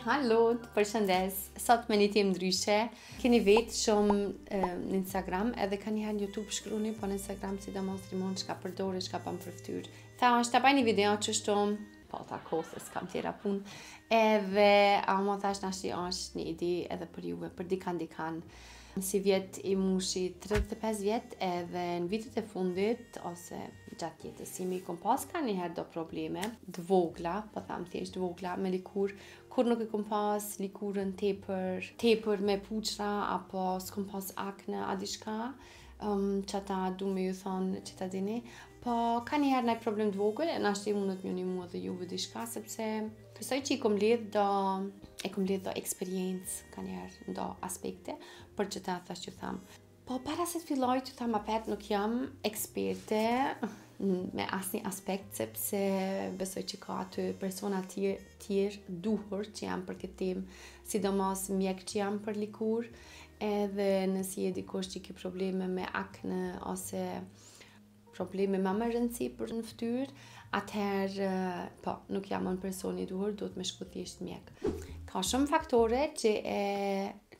Hallo, të përshëndes. Sot me një temë ndryshe. Keni vet shumë në Instagram, edhe kanjëherë YouTube shkruani po në Instagram sidomos rimon çka përdori, çka bën për fytyrë. Thash ta baj një video qysh tu m'pa, ta kosë, s'kam tjera punë. Edhe ama thash nashti është një ide edhe për juve, për dikan dikan. Sivjet i mushi 35 vjet edhe në vitet e fundit ose gjatë jetës sime kom pas kanjëherë do probleme të vogla, po tham thjesht t'vogla me likur, kur nuk e kom pas likurën tepër, tepër me puçra apo s'kom pas akne a diçka, um, qeta du me ju thonë që ta dini, po kanjëherë naj problem të vogël, e nashti mundet me ju nimu edhe juve diçka, sepse Besoj që i kom lidh do e kom lidh do eksperiencë kanjëherë do aspekte për qeta thash ju tham. Po para se të filloj ju tham apet nuk jam eksperte me asni aspekt sepse besoj që ka aty persona tjerë t'duhur që jan për këtë temë sidomos mjek që jan për likur edhe nëse je dikush që ki probleme me akne ose probleme ma me rëndësi për në fëtyr, atëherë po, nuk jam unë personi i duhur, duhet me shku thjesht te mjek. Ka shumë faktorë që e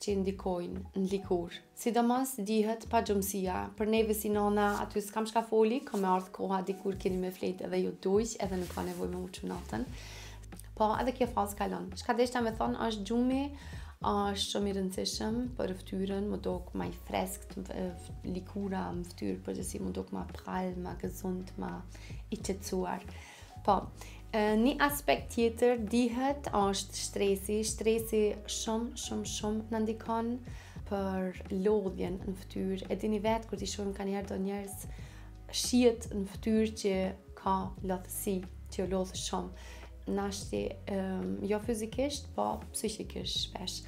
që ndikojnë në likur. Sidomos dihet pagjumësia, për neve si nana aty s'kam çka foli, ka me ardhë koha dikur keni me flejt edhe ju duq, edhe nuk ka nevoj me u çu natën. Po, edhe kjo fazë kalon. Çka deshta me thonë është gjumi është shumë i rëndësishëm për ftyrën, mu dok ma i freskët, likura n'ftyrë, përgjithësi mu dok ma palë, ma i gëzun, ma i qetësuar. Po, një aspekt tjetër dihet është stresi, stresi shumë, shumë, shumë na ndikon për lodhjen në ftyrë, e dini vetë kur t'i shohim kanjëherë do njerëz shihet në fytyrë që ka lodhësi, që o lodh shumë. Nashti, um, jo fizikisht, po psikikisht shpesh.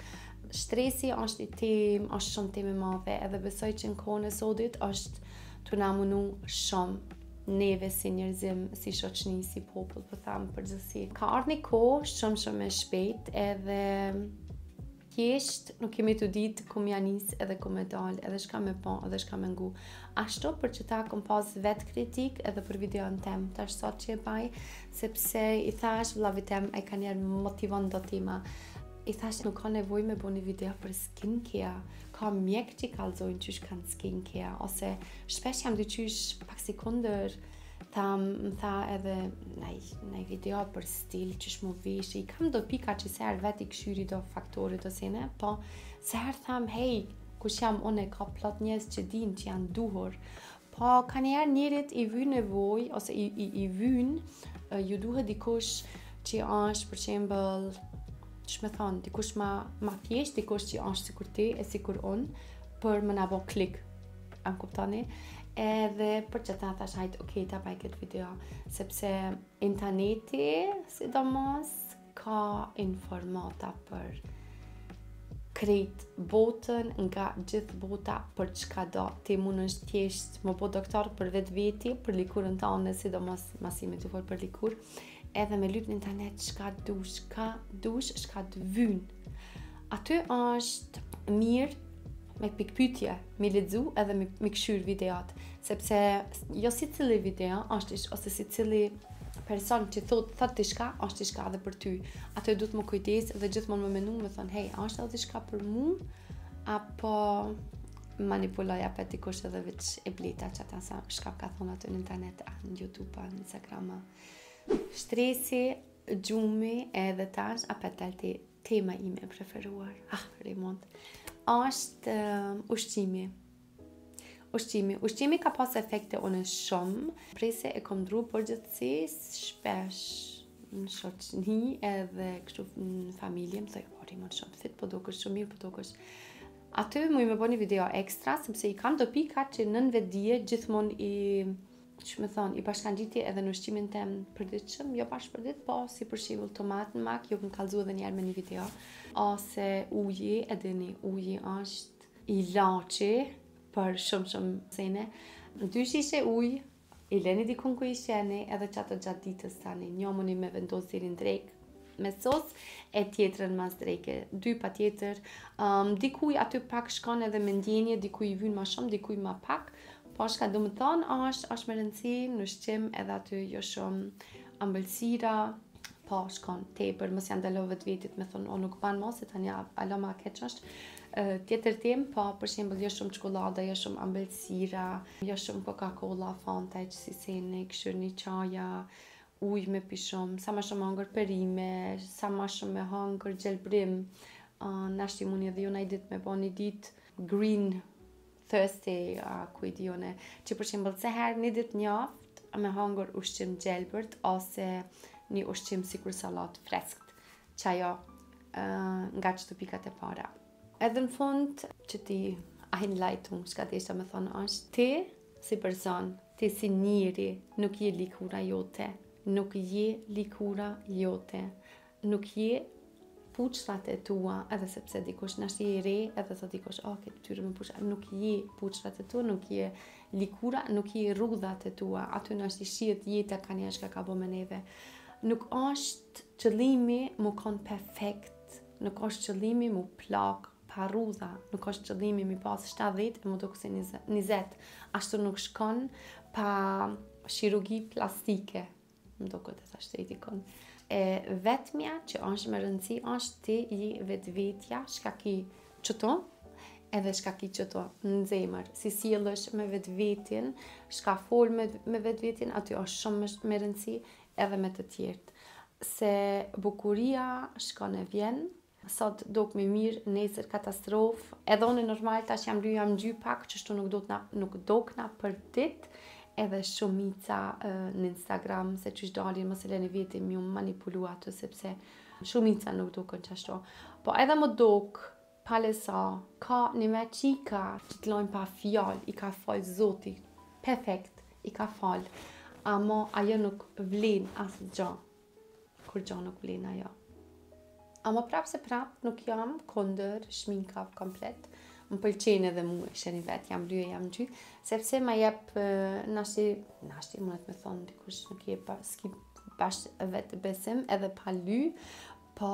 Stresi është ni temë, është shumë temë e madhe, edhe besoj që në kohën e sodit është tu na munu shumë neve si njerëzim, si shoqni, si popull, po tham përgjithësi. Ka ardhë një kohë shumë shumë e shpejt edhe Thjesht nuk kemi tu ditë ku me ja nis edhe ku me dal, edhe çka me pa, edhe çka me ngu. Ashtu për qeta kom pas vet kritik edhe për videon tem, tash sot që e baj, sepse i thash vllavit tem ai kanjëherë motivon do tema. I thash nuk ka nevoj me bo një video për skin care, ka mjek që i kallzojnë qysh kanë skin care, ose shpesh jam dyqysh pak si kunder Tha, më tha edhe në një video për stil qysh m'u vesh, i kam do pika që s'her vetë i kshyri do faktorë do sene, po s'her tham, hej, kush jam unë e ka plot njerëz që dinë që janë duhur, po ka njerëz njerit i vynë nevoj, ose i, i, i vynë, ju duhet dikush që është për shembull, dmethonë, dikush ma, ma thjesht, dikush që është sikur ti e sikur unë, për me na bo klik A m'kuptoni? Edhe për qata thashë hajt, ok, ta baj këtë video, sepse interneti, sidomos, ka informata për krejt botën nga gjithë bota për çkado ti munesh thjesht m'u bo doktor për vetveti për lëkurën tane sidomos masi jemi tu folë për lëkurë Edhe me lypë në internet, çka dush, çka dush, çka të vyn. Aty është mirë me pikpytje, me lexu edhe me, me kshyr videot, sepse jo secila video është ish, ose secili person që thot, thot diçka, është diçka edhe për ty. Aty duhet me kujdes dhe gjithmonë me menu me thonë, hej, është edhe diçka për mu, apo manipulon apo dikush edhe veç e bleva qata se çka ka thonë aty në internet, në Youtube, në Instagram, në Stresi, gjumi edhe tash a petalti tema ime e preferuar. Ah, Raymond. Është um, ushqimi. Ushqimi, ushqimi ka pas efekte unë shumë, prej se e kom ndrru po gjithsesi shpesh në shoqni edhe kështu në familje më thojnë, ori je shumë fit, po dokesh shumë mirë, po dokesh aty muj me bo një video ekstra, sepse i kam do pika që nënvetëdije gjithmon i dmethonë, i bashkangjiti edhe në ushqimin tem përditshëm, jo bash përdit, po si për shembull tomat në mak, ju kam kallzu edhe niherë me një video, ose uji, e dini, uji është ilaçi për shumë shumë sene, nja dy shishe uj, i leni dikun ku i shihni, edhe qato gjatë ditës tani, njo muni me vendos deri n'drekë, me sos e tjetrën mas dreke. Dy pa tjetër, um, dikujt aty pak shkon edhe me ndjenje, dikujt i vyn ma shumë, dikujt ma pak, po çka du me thonë është, është me rëndësi n'ushqim edhe aty jo shumë ambëlsira, po s'kon tepër, mos ja ndalo vetvetit me thonë, o nuk banë mos, e ta ndalo ma keq është, tjetër tim, po për shembull jo shumë çokollada, jo shumë ambëlsira, jo shumë Coca-Cola, Fanta, e qësi sene, kshyrni çaja, Ujë me pi shumë, sa ma shumë me hangër perime, sa ma shumë me hangër gjelbrim, nashta muni edhe ju naj ditë me bo një ditë green Thursday, a ku e di une, që për shembull s'her një ditë n'javë me hangër ushqim gjelbërt ose një ushqim sikur sallatë freskt. Qajo nga ato pikat e para. Edhe në fund që ti highlight-un çka desha me thonë është ti si person, ti si njeri nuk je lëkura jote, nuk je lëkura jote, nuk je puçrat e tua, edhe sepse dikush nashti i re, edhe thot dikush, oh, keqyre me puçra, nuk je puçrat e tua, nuk je lëkura, nuk je rrudhat e tua, aty nashti shihet jeta kanihere shka ka bo me neve. Nuk është qëllimi me kon perfekt, Nuk osht qëllimi mu plak pa rrudha, nuk osht qëllimi me i pas shtatëdhjetë e mu dok si njëzet, ashtu nuk shkon pa kirurgji plastike, më duket e thashë dikun. E vetmja që është me rëndësi është ti e vetvetja çka ki qëtu edhe çka ki qitu në zemër. Si sillesh me vetvetin, çka fol me, me vetvetin, aty është shumë me rëndësi edhe me të tjerët se bukuria shkon e vjen sot dukmi mir nesër katastrofë edhe unë normal tash jam ly jam ngjy pak qështu nuk do të nuk dokna për ditë edhe shumica në Instagram se qysh dalin mos e leni veten me ju manipulu aty sepse shumica nuk duken qashtu po edhe me u dok Pale sa ka femna, qika që të lonë pa fjalë i ka fal zoti perfekt i ka fal amo ajo nuk vlen as gjo kur kjo nuk vlen ajo amo prap se prap nuk jam kondër shminkave komplet më pëlqen edhe mu e shihni vet jam ly jam ngjy sepse ma jep nashti nashti mundet me thonë dikush nuk e paske bash vetëbesim edhe pa ly po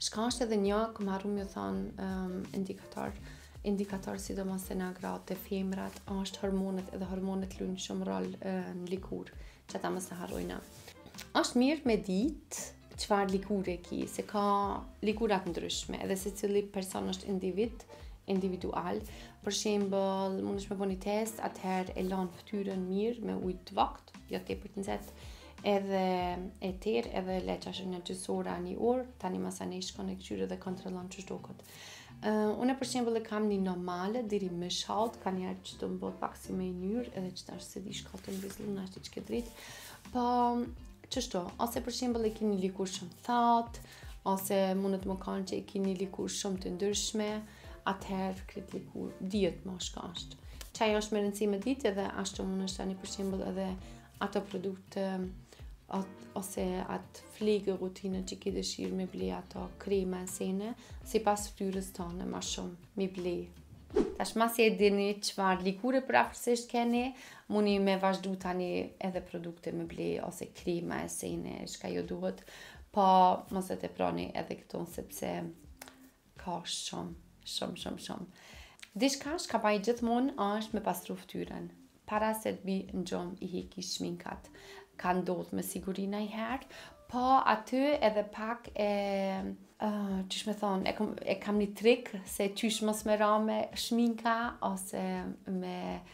Shka është edhe një, kom harru me ju thonë, um, indikator, indikator sidomos te na gratë, te femrat, është hormonet edhe hormonet lujnë shumë rol në lëkurë, qeta mos e harrojna. është mirë me ditë, çfarë lëkure e ki, se ka lëkura të ndryshme, edhe secili person është individ, individual, për shembull, mundesh me bo një test, atëherë e lan fytyrën mirë me ujë të vakët, jo tepër të nxehtë, Edhe e ter, edhe le qashtu një gjysmë ore, një orë, tani masanej shkon e këqyr dhe kontrollon qysh duket. Uh, unë për shembull e kam një normale deri mishalt, kanjëherë që të mbot pak si me yndyrë, edhe qetash s'e di shka të mbizlu, nashti qikjo dritë. Po, qështu, ose për shembull e kini lëkurën shumë të thatë, ose mundet me kanë që e kini lëkurën shumë të ndryshme, atëherë te doktori lëkurës, e dijet më shka është. Qajo është me rëndësi me ditë edhe ashtu mundesh tani për shembull edhe Ato produkte ose atë pflege rutinë që ki dëshirë me ble ato krema e sene, sipas ftyrës tonë ma shumë, mi ble. Tash masi e dini çmarë lëkure përafërsisht keni, muni me vazhdu tani edhe produkte me ble, ose krema e sene, shka ju duhet, po mos e teproni edhe këtu, sepse Ka shumë, shumë, shumë, shumë. Diçka çka baj gjithmonë është me pastru fëtyren. Para se të bi në gjumë i heki shminkat. Ka ndodhë me siguri najherë, po aty edhe pak e... Uh, qysh me thonë, e, kom, e kam një trik se qysh mos me ra me shminka ose me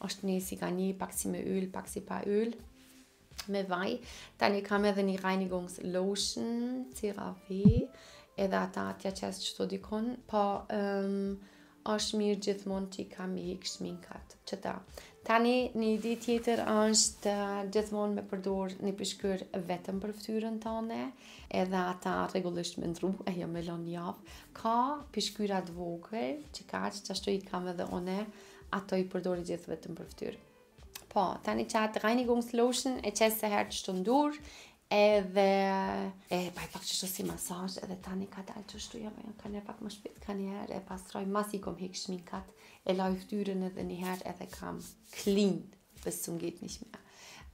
Është një si ka një pak si me Öl, pak si pa Öl. Me vaj. Tani kam edhe një Reinigungs Lotion, CeraVe. Edhe ata t'ja qes qëtu dikun. Po, um, është mirë gjithmonë që i kam i hikë shminkat. Qëta. Tani, një ide tjetër është uh, gjithmonë me përdur një peshkir vetëm për ftyrën tane. Edhe ata rregullisht me ndru, e jo me lon një javë. Ka peshkira t'vogël, që ka që qashtu i kam edhe unë. Ato i përdori gjithë vetëm për fytyrë. Po, tani qatë Reinigungslotion e qes sa herë qështu n'dorë, edhe e baj pak qështu si masazh, edhe tani kadalë qështu jam, jo, ka një pak ma shpejt, kanjëherë e pastroj, masi i kom hek shminkat, e laj ftyrën edhe një herë edhe kam clean, Besë ngit miq mia.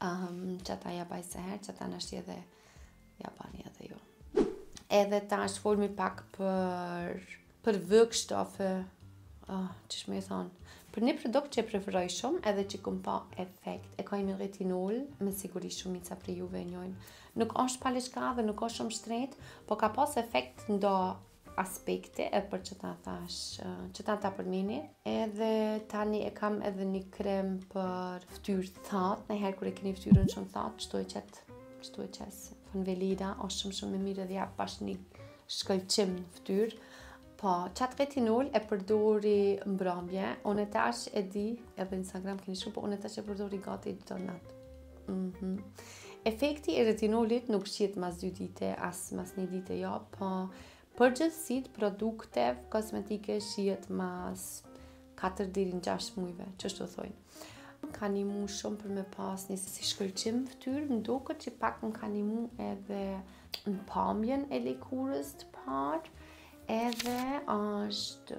Ëm um, qata ja baj sa herë, qata nashta edhe ja bani edhe ju. Edhe tash folmi pak për për Wirkstoffe. Ah, oh, qysh me thon. Për një produkt që e preferoj shumë, edhe që kom pa efekt, e ka emrin retinol, me siguri shumica prej juve e njojnë. Nuk është pale çka dhe nuk është shumë shtrejt, po ka pas efekt n'do aspekte e për qëta thash, qëta ta përmeni, edhe tani e kam edhe një krem për ftyrë t'thatë, najherë kur e keni ftyrën shumë t'thatë, qëtu e qëtë, qëtu e qes, von Weleda, o shumë shumë e mirë dhe ja pash një shkëlqim në ftyrë, po, qatë retinol e përdori mbrambje, unë e tash e di, edhe Instagram keni shumë, po unë e tash e përdori gati çdo natë, Mhm. Efekti i retinolit nuk shihet mas dy dite, as mas një dite jo, po përgjithsisht produkteve kozmetike shihet mas 4 deri në 6 mujve, qështu thojnë. Më ka nimu shumë për me pas një si shkëlqim fëtyrë, më duket që pak më ka nimu edhe në pamjen e lëkurës të parë, edhe është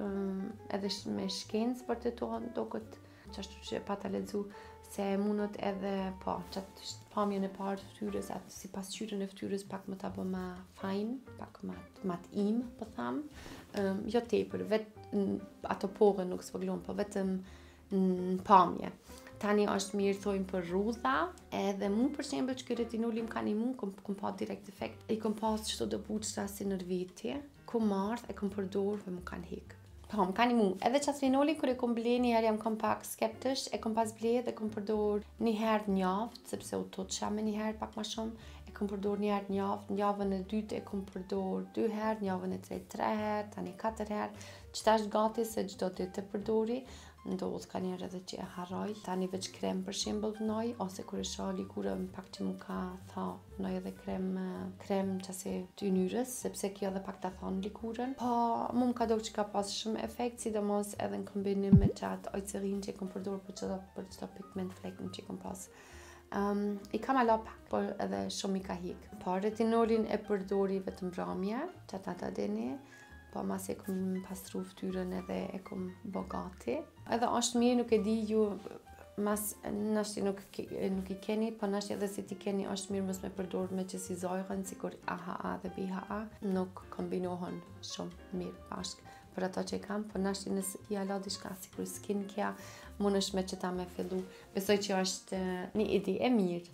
edhe me shkencë vërtetune, doket Qashtu që e pata lexu se e mundet edhe po, qatë pamjen e parë të ftyrës, atë si pasqyrën e ftyrës pak me ta bë ma fajn, pak më ma të imët, për po tham, um, jo tepër, vetë ato pore nuk zvoglon, po vetëm në pamje. Tani është mirë thojnë për rrudha, edhe mu për shembe që kërë retinulim ka një mu, kom, kom pa direkt efekt, i kom pas qëto do puçrra si nërvitje, Kom marrë e kom përdorë dhe më kanë hik. Po, më kanë nimu. Edhe qat retinolin kur e kom ble një herë jam kon pak skeptish, e kom pas ble dhe e kom përdorë një herë n'javë, sepse u tutsha me një herë pak ma shumë, e kom përdorë një herë n'javë, n'javën e dytë e kom përdorë dy herë, n'javën e tretë tre herë, tani katër herë, që tash gati se çdo ditë e përdori, Ndodh kanjëherë edhe që e harroj Tani veç krem për shembull vnoj Ose kur e shoh likurën pak që m'u ka tha Vnoj edhe krem Krem qesi të yndyrës Sepse kjo edhe pak ta than likurën Po mu më ka dalë që ka pas shumë efekt Sidomos edhe në kombinim me qatë Eucerin që e kom përdor për qeto për qeto pigment fleken që i kom pas um, I kam ala pak Por edhe shumë i ka hik Por retinolin e përdori vetëm n'mramje Qat ta dini Po masi e kom pastru ftyrën edhe e kom bo gati. Edhe është mirë, nuk e di ju nashti nuk, nuk i keni, po nashti edhe se i keni është mirë mos me përdorë me qesi Säuren, sikur AHA dhe BHA, nuk kombinohen shumë mirë bashkë për ato që i kam, po nashti nëse hala diçka sikur skin care, mundesh me qeta me fillu. Besoj që është një ide e mirë.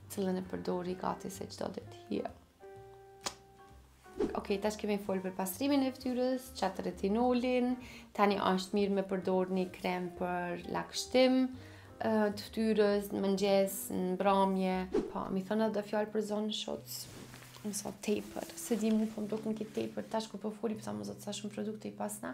Cilën e përdori gati se çdo ditë. Ok, tash kemi folë për pastrimin e ftyrës, qatë retinolin, tani është mirë me përdor një krem për lagështim të ftyrës, në mëngjes, në bramje. Po, me thënë dy fjalë për Sonnenschutz, m'u sa tepër, se di mu për po më duke tepër, tash kur po foli, po sha o Zot sa shumë produkte i pasna,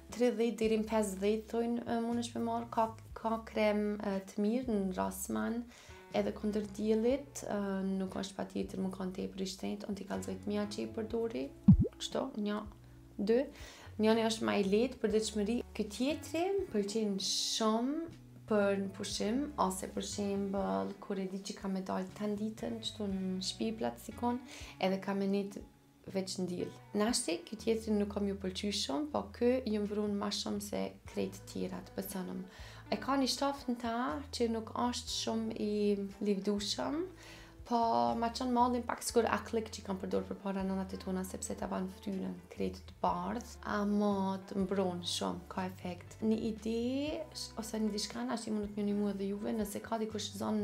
tridhjetë deri në pesëdhjetë thonë mundesh me marr ka ka krem të mirë në Rossmann edhe kundër diellit nuk është patjetër me kanë tepër i shtrenjtë unë t'i kallzoj të mia që i përdori kështu një dy njëri është më i lehtë për përditshmëri ky tjetri më pëlqen shumë për në pushim ose për shembull kur e di që kam me dalë tan ditën kështu në shtëpi platësikon edhe kam me nejt veç n'dill. Nashti ky tjetri nuk ka me ju pëlqy shum po ky ju mbrun ma shum se krejt tjerat pësonum e ka ni shtof n'ta qe nuk asht shum i livdushëm po ma qan mallin pak sikur aklik qi e kan përdor përpara nënat e tona sepse ta ban ftyren krejt të bardh ama të mbron shum ka efekt ni ide ose ni diçka nashti mundet me ju nimu edhe juve nëse ka dikush zon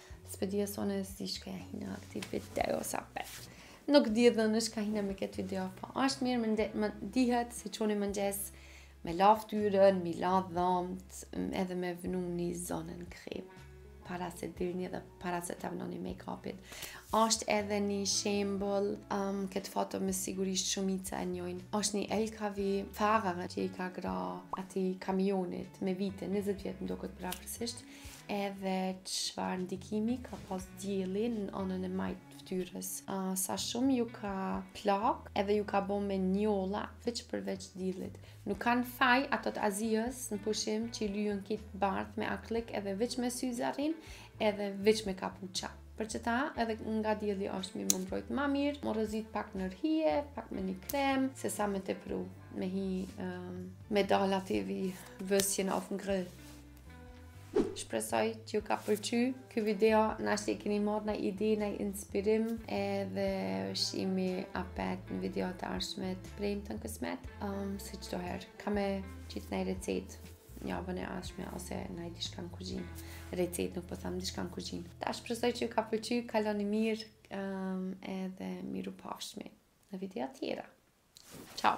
S'po e di as unë e s'di shka i hina kësaj video sa për. Nuk di edhe unë shka hina me këtë video, po ashtë mirë më, më dihet se çohi n'mëngjes me la ftyrën, me la dhomt, edhe me vënu një Sonnencreme para se dilni dhe para se të vënoni make-upin. Ashtë edhe një shembull, um, këtë foto me sigurisht shumica e njojnë. Ashtë një LKV farer që i ka gra atij kamionit me vite, 20 vjetë më doket përafërsisht, Edhe çfarë ndikimi ka pas dielli në anën e majtë të fytyrës. Sa shumë ju ka plak edhe ju ka bo me njolla veç përveç diellit. Nuk kanë faj ato të Aziës në pushim që i lyjnë krejt bardh me aklik edhe veç me syza rrinë edhe veç me kapuça. Për qita edhe nga dielli është mirë me u mbrojt ma mirë, me u rrezit pak nër hije, pak me një krem, se sa me tepru me hi me dalat i vi vësjen of në grëllë. Shpresoj që ju ka pëlqy ky video, nëse keni marrë naj ide, naj inspirim edhe shihmi apet në videot ardhshme të premten kësmet. Um, si çdo herë, kam me qit naj recetë n'javën e ardhshme ose naj dishka në kuzhinë, recetë nuk po tham dishka në kuzhinë, ta shpresoj që ju ka pëlqy kaloni mirë um, edhe mirupafshim në videot tjera ciao